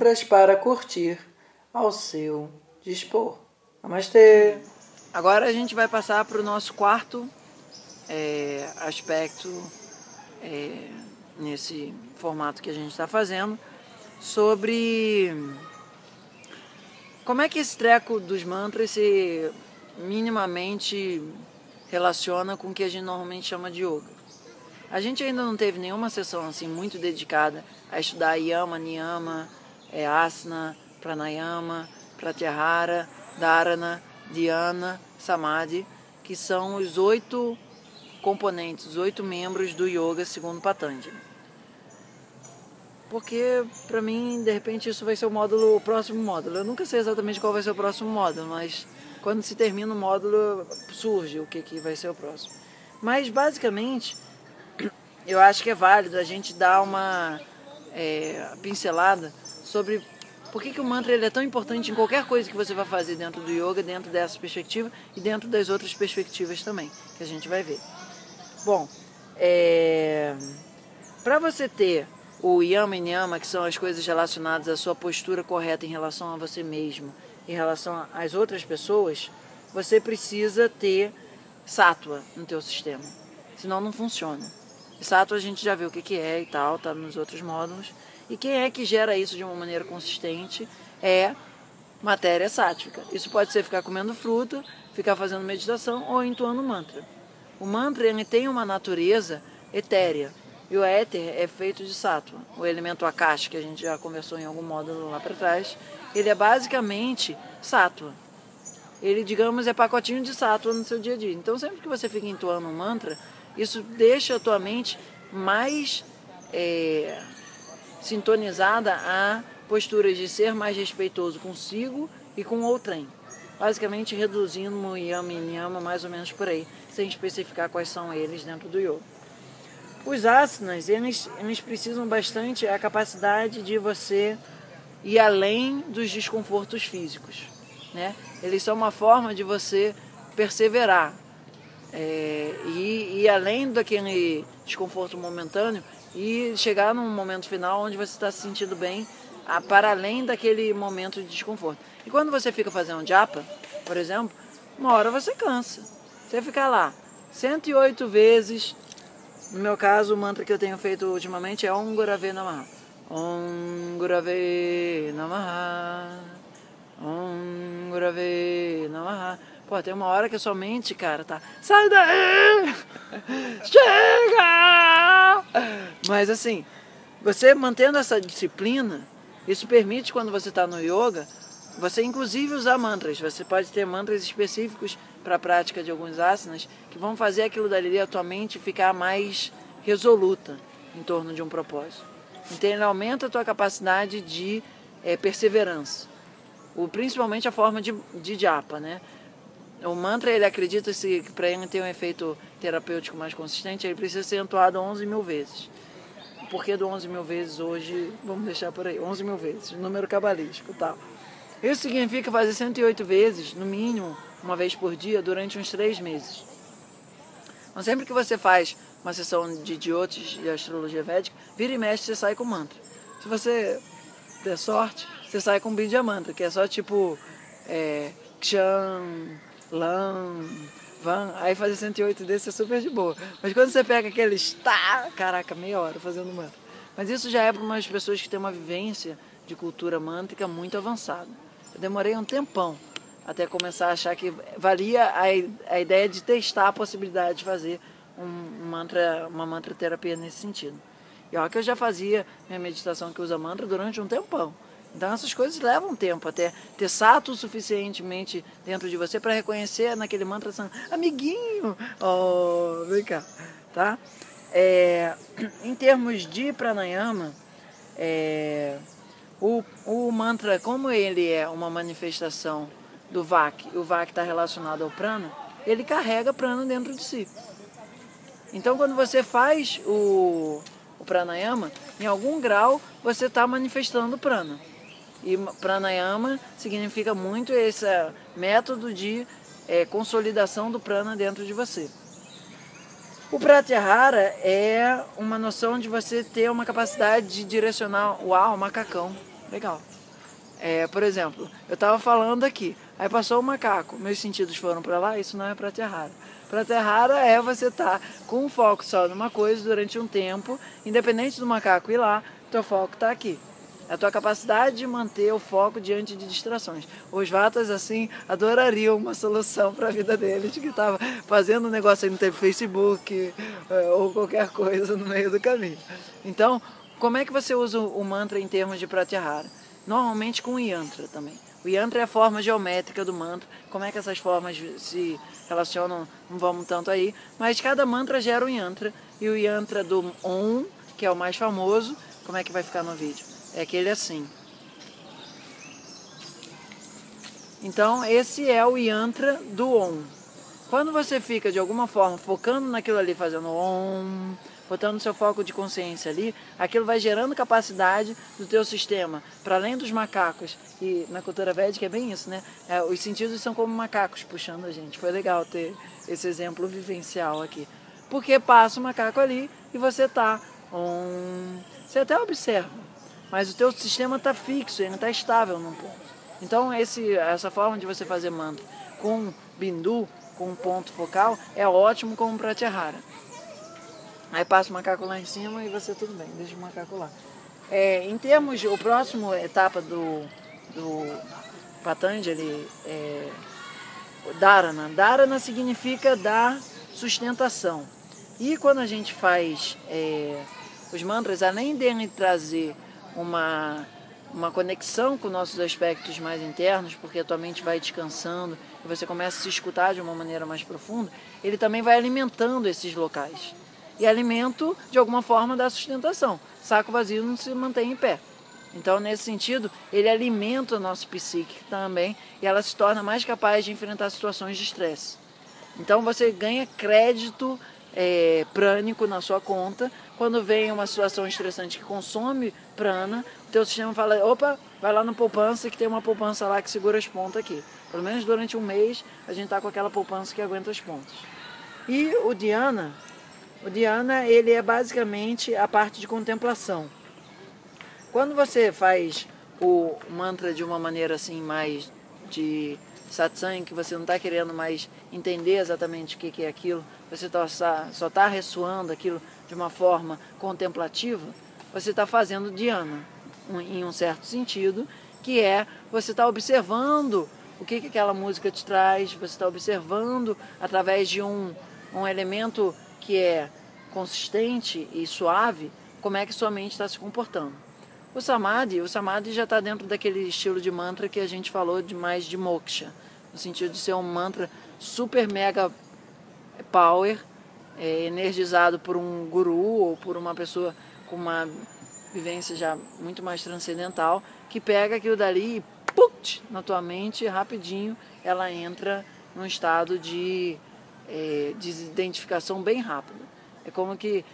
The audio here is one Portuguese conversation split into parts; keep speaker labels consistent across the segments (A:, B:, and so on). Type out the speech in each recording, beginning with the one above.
A: mantras para curtir ao seu dispor. Namastê! Agora a gente vai passar para o nosso quarto é, aspecto é, nesse formato que a gente está fazendo sobre como é que esse treco dos mantras se minimamente relaciona com o que a gente normalmente chama de yoga. A gente ainda não teve nenhuma sessão assim muito dedicada a estudar yama, niyama, é, asana, pranayama, pratyahara, dharana, dhyana, samadhi, que são os oito componentes, os oito membros do yoga segundo Patanjali porque para mim, de repente, isso vai ser o módulo, o próximo módulo. Eu nunca sei exatamente qual vai ser o próximo módulo, mas quando se termina o módulo, surge o que, que vai ser o próximo. Mas, basicamente, eu acho que é válido a gente dar uma é, pincelada sobre por que, que o mantra ele é tão importante em qualquer coisa que você vai fazer dentro do yoga, dentro dessa perspectiva e dentro das outras perspectivas também, que a gente vai ver. Bom, é, para você ter o yama e niyama, que são as coisas relacionadas à sua postura correta em relação a você mesmo, em relação às outras pessoas, você precisa ter sátua no teu sistema. Senão não funciona. Sátua a gente já viu o que, que é e tal, tá nos outros módulos. E quem é que gera isso de uma maneira consistente é matéria sátrica. Isso pode ser ficar comendo fruta, ficar fazendo meditação ou entoando mantra. O mantra ele tem uma natureza etérea. E o éter é feito de sátua. O elemento akash, que a gente já conversou em algum módulo lá para trás, ele é basicamente sátua. Ele, digamos, é pacotinho de sátua no seu dia a dia. Então, sempre que você fica entoando um mantra, isso deixa a tua mente mais é, sintonizada a posturas de ser mais respeitoso consigo e com outrem. Basicamente, reduzindo o yama e niyama mais ou menos por aí, sem especificar quais são eles dentro do yoga. Os asanas, eles, eles precisam bastante a capacidade de você ir além dos desconfortos físicos. Né? Eles são uma forma de você perseverar é, e ir além daquele desconforto momentâneo e chegar num momento final onde você está se sentindo bem a, para além daquele momento de desconforto. E quando você fica fazendo japa, por exemplo, uma hora você cansa. Você ficar lá 108 vezes no meu caso, o mantra que eu tenho feito ultimamente é Om Gurave Namaha. Om Gurave Namaha. Om Gurave Namaha. Pô, tem uma hora que a sua mente, cara, tá. Sai daí! Chega! Mas assim, você mantendo essa disciplina, isso permite quando você está no yoga, você inclusive usar mantras. Você pode ter mantras específicos para a prática de alguns asanas que vão fazer aquilo dali a tua mente ficar mais resoluta em torno de um propósito. Então ele aumenta a tua capacidade de é, perseverança. O, principalmente a forma de, de japa, né? O mantra, ele acredita -se que para ele ter um efeito terapêutico mais consistente, ele precisa ser entoado 11 mil vezes. Por que do 11 mil vezes hoje? Vamos deixar por aí, 11 mil vezes, número cabalístico tal. Isso significa fazer 108 vezes, no mínimo, uma vez por dia, durante uns três meses. Então, sempre que você faz uma sessão de idiotes de astrologia védica, vira e mexe, você sai com mantra. Se você der sorte, você sai com Bidya Mantra, que é só tipo é, Kshan, Lam, Van. Aí fazer 108 desses é super de boa. Mas quando você pega aqueles tá, caraca, meia hora fazendo mantra. Mas isso já é para umas pessoas que têm uma vivência de cultura mântrica muito avançada. Eu demorei um tempão até começar a achar que valia a, a ideia de testar a possibilidade de fazer um mantra, uma mantra terapia nesse sentido. E olha que eu já fazia minha meditação que usa mantra durante um tempão. Então essas coisas levam tempo até ter sato suficientemente dentro de você para reconhecer naquele mantra assim, amiguinho, oh, vem cá, tá? É, em termos de pranayama, é, o, o mantra, como ele é uma manifestação do VAC, o VAC está relacionado ao prana, ele carrega prana dentro de si. Então, quando você faz o, o pranayama, em algum grau você está manifestando prana. E pranayama significa muito esse método de é, consolidação do prana dentro de você. O pratyahara é uma noção de você ter uma capacidade de direcionar o ar, o macacão, Legal. É, por exemplo, eu estava falando aqui, aí passou o macaco, meus sentidos foram para lá, isso não é pratyahara. Pratyahara é você estar tá com um foco só numa coisa durante um tempo, independente do macaco ir lá, teu foco está aqui. É a tua capacidade de manter o foco diante de distrações. Os vatas, assim, adorariam uma solução para a vida deles, que estava fazendo um negócio aí no teve Facebook é, ou qualquer coisa no meio do caminho. Então, como é que você usa o mantra em termos de pratyahara? Normalmente com o yantra também. O yantra é a forma geométrica do mantra. Como é que essas formas se relacionam, não vamos tanto aí. Mas cada mantra gera um yantra. E o yantra do Om, que é o mais famoso, como é que vai ficar no vídeo? É aquele assim. Então, esse é o yantra do Om. Quando você fica de alguma forma focando naquilo ali, fazendo Om, botando seu foco de consciência ali, aquilo vai gerando capacidade do teu sistema, para além dos macacos. E na cultura védica é bem isso, né? É, os sentidos são como macacos puxando a gente. Foi legal ter esse exemplo vivencial aqui. Porque passa o macaco ali e você tá. Um, você até observa, mas o teu sistema está fixo, ele está estável num ponto. Então esse, essa forma de você fazer mantra com bindu, com um ponto focal, é ótimo como pratyahara. Aí passa o macaco lá em cima e você tudo bem, deixa o macaco lá. É, em termos, o próximo etapa do, do Patanjali é Dharana. Dharana significa dar sustentação. E quando a gente faz é, os mantras, além de trazer uma, uma conexão com nossos aspectos mais internos, porque a tua mente vai descansando e você começa a se escutar de uma maneira mais profunda, ele também vai alimentando esses locais. E alimento, de alguma forma, dá sustentação. Saco vazio não se mantém em pé. Então, nesse sentido, ele alimenta o nosso psique também e ela se torna mais capaz de enfrentar situações de estresse. Então, você ganha crédito é, prânico na sua conta. Quando vem uma situação estressante que consome prana, o teu sistema fala, opa, vai lá na poupança que tem uma poupança lá que segura as pontas aqui. Pelo menos durante um mês a gente está com aquela poupança que aguenta as pontas. E o Diana, o dhyana ele é basicamente a parte de contemplação. Quando você faz o mantra de uma maneira assim mais de satsang, que você não está querendo mais entender exatamente o que é aquilo, você tá, só está ressoando aquilo de uma forma contemplativa, você está fazendo dhyana, em um certo sentido, que é você está observando o que, que aquela música te traz, você está observando através de um, um elemento que é consistente e suave, como é que sua mente está se comportando. O samadhi, o samadhi já está dentro daquele estilo de mantra que a gente falou de mais de moksha, no sentido de ser um mantra super mega power, é, energizado por um guru ou por uma pessoa com uma vivência já muito mais transcendental, que pega aquilo dali e put, na tua mente rapidinho ela entra num estado de é, desidentificação bem rápido. É como que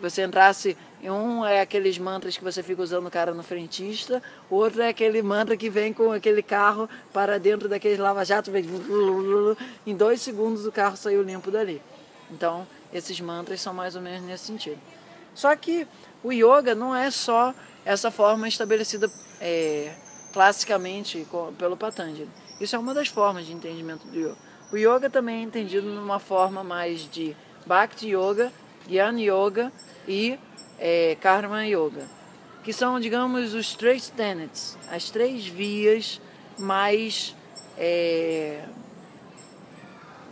A: você entrasse um é aqueles mantras que você fica usando o cara no frentista, outro é aquele mantra que vem com aquele carro para dentro daquele lava-jato, em dois segundos o carro saiu limpo dali. Então, esses mantras são mais ou menos nesse sentido. Só que o yoga não é só essa forma estabelecida é, classicamente pelo Patanjali. Isso é uma das formas de entendimento do yoga. O yoga também é entendido numa forma mais de Bhakti Yoga, Jnana Yoga e é, Karma Yoga, que são, digamos, os três tenets, as três vias mais é,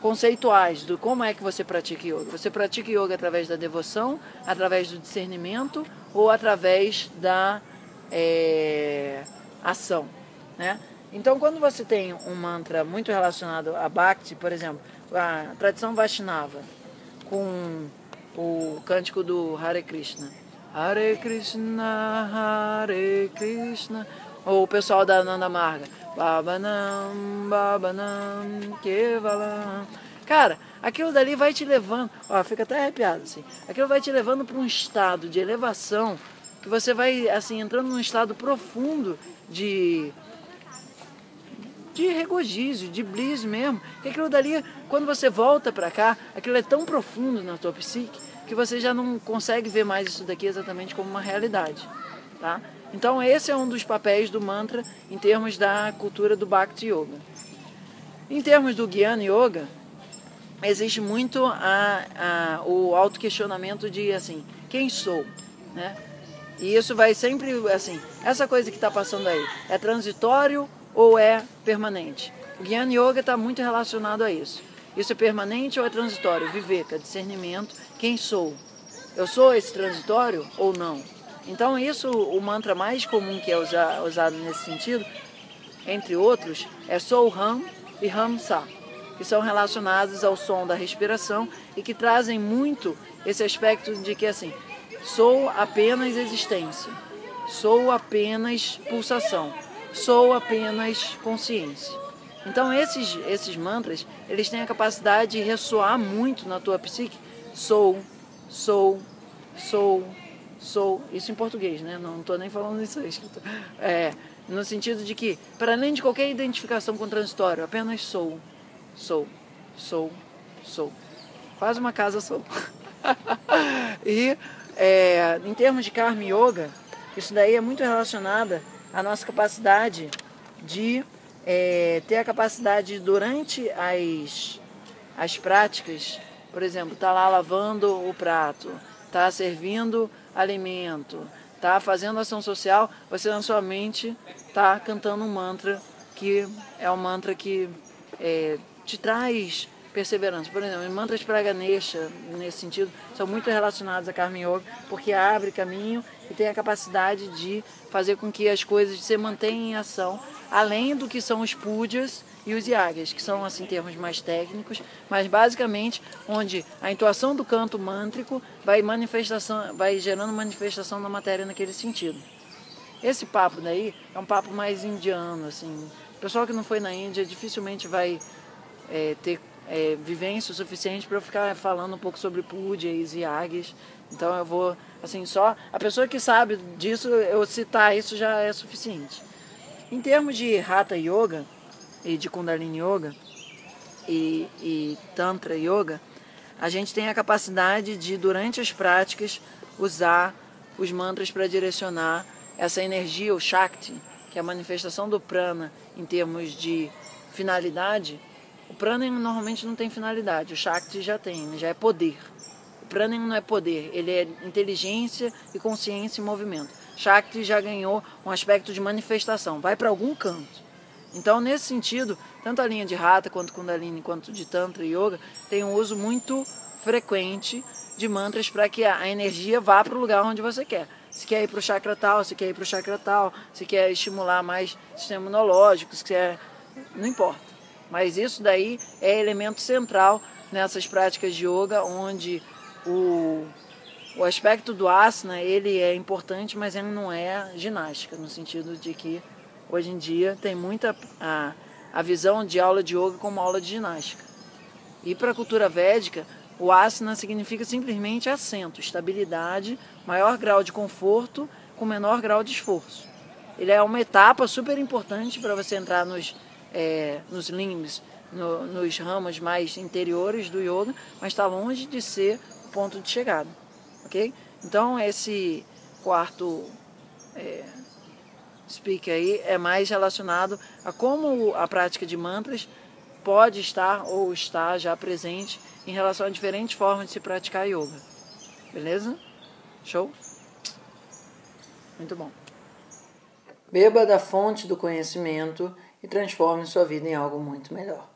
A: conceituais do como é que você pratica yoga. Você pratica yoga através da devoção, através do discernimento ou através da é, ação, né? Então, quando você tem um mantra muito relacionado a Bhakti, por exemplo, a tradição Vaishnava, com o cântico do Hare Krishna. Hare Krishna, Hare Krishna. Ou o pessoal da Nanda Marga. Babanam, Babanam, Kevalam. Cara, aquilo dali vai te levando. Ó, fica até arrepiado assim. Aquilo vai te levando para um estado de elevação que você vai assim entrando num estado profundo de de regozijo, de bliss mesmo. Que aquilo dali, quando você volta para cá, aquilo é tão profundo na tua psique que você já não consegue ver mais isso daqui exatamente como uma realidade. Tá? Então esse é um dos papéis do mantra em termos da cultura do Bhakti Yoga. Em termos do Jnana Yoga, existe muito a, a, o autoquestionamento de assim, quem sou? Né? E isso vai sempre assim, essa coisa que está passando aí, é transitório ou é permanente? O Jnana Yoga está muito relacionado a isso. Isso é permanente ou é transitório? Viveka, discernimento, quem sou? Eu sou esse transitório ou não? Então isso, o mantra mais comum que é usado nesse sentido, entre outros, é Sou Ram e Ram Sa, que são relacionados ao som da respiração e que trazem muito esse aspecto de que assim, sou apenas existência, sou apenas pulsação, sou apenas consciência. Então esses, esses mantras, eles têm a capacidade de ressoar muito na tua psique, sou, sou, sou, sou, isso em português, né? Não estou nem falando isso aí. É, no sentido de que, para além de qualquer identificação com o transitório, apenas sou, sou, sou, sou. Quase uma casa sou. e é, em termos de Karma Yoga, isso daí é muito relacionada à nossa capacidade de é, ter a capacidade durante as, as práticas, por exemplo, tá lá lavando o prato, tá servindo alimento, tá fazendo ação social, você na sua mente tá cantando um mantra que é um mantra que é, te traz perseverança. Por exemplo, mantras para Ganesha, nesse sentido, são muito relacionados a Karma Yoga, porque abre caminho e tem a capacidade de fazer com que as coisas se mantenham em ação, além do que são os pujas e os yagas, que são assim termos mais técnicos, mas basicamente onde a intuação do canto mântrico vai manifestação, vai gerando manifestação da matéria naquele sentido. Esse papo daí é um papo mais indiano, assim. O pessoal que não foi na Índia dificilmente vai é, ter é, vivência o suficiente para eu ficar falando um pouco sobre pujas e yagas. Então eu vou, assim, só a pessoa que sabe disso, eu citar isso já é suficiente. Em termos de Hatha Yoga e de Kundalini Yoga e, e Tantra Yoga, a gente tem a capacidade de, durante as práticas, usar os mantras para direcionar essa energia, o Shakti, que é a manifestação do prana em termos de finalidade. O prana normalmente não tem finalidade, o Shakti já tem, já é poder. Prana não é poder, ele é inteligência e consciência e movimento. Shakti já ganhou um aspecto de manifestação, vai para algum canto. Então, nesse sentido, tanto a linha de Hatha quanto Kundalini, quanto de Tantra e Yoga, tem um uso muito frequente de mantras para que a energia vá para o lugar onde você quer. Se quer ir para o chakra tal, se quer ir para o chakra tal, se quer estimular mais sistema imunológico, se quer. Não importa. Mas isso daí é elemento central nessas práticas de yoga, onde o o aspecto do asana, ele é importante, mas ele não é ginástica, no sentido de que hoje em dia tem muita a, a visão de aula de yoga como aula de ginástica. E para a cultura védica, o asana significa simplesmente assento, estabilidade, maior grau de conforto com menor grau de esforço. Ele é uma etapa super importante para você entrar nos, é, nos limbs, no, nos ramos mais interiores do yoga, mas está longe de ser ponto de chegada ok? Então esse quarto é, speak aí é mais relacionado a como a prática de mantras pode estar ou está já presente em relação a diferentes formas de se praticar yoga. Beleza? Show? Muito bom. Beba da fonte do conhecimento e transforme sua vida em algo muito melhor.